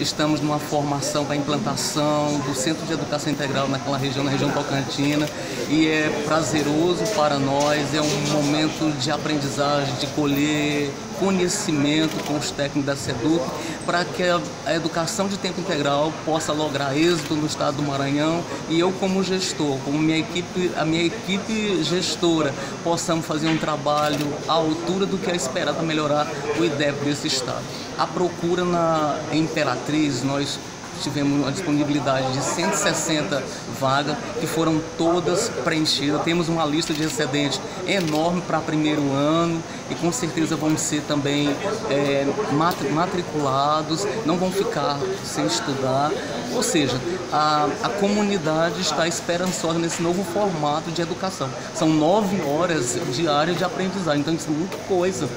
estamos numa formação para implantação do Centro de Educação Integral naquela região, na região Tocantina, e é prazeroso para nós, é um momento de aprendizagem, de colher conhecimento com os técnicos da SEDUC, para que a educação de tempo integral possa lograr êxito no estado do Maranhão e eu como gestor, como minha equipe, a minha equipe gestora, possamos fazer um trabalho à altura do que é esperado para melhorar o IDEP desse estado. A procura na Imperatriz, nós tivemos uma disponibilidade de 160 vagas que foram todas preenchidas. Temos uma lista de excedentes enorme para primeiro ano e com certeza vão ser também é, matriculados, não vão ficar sem estudar. Ou seja, a, a comunidade está esperançosa nesse novo formato de educação. São nove horas diárias de aprendizagem, então isso é muita coisa.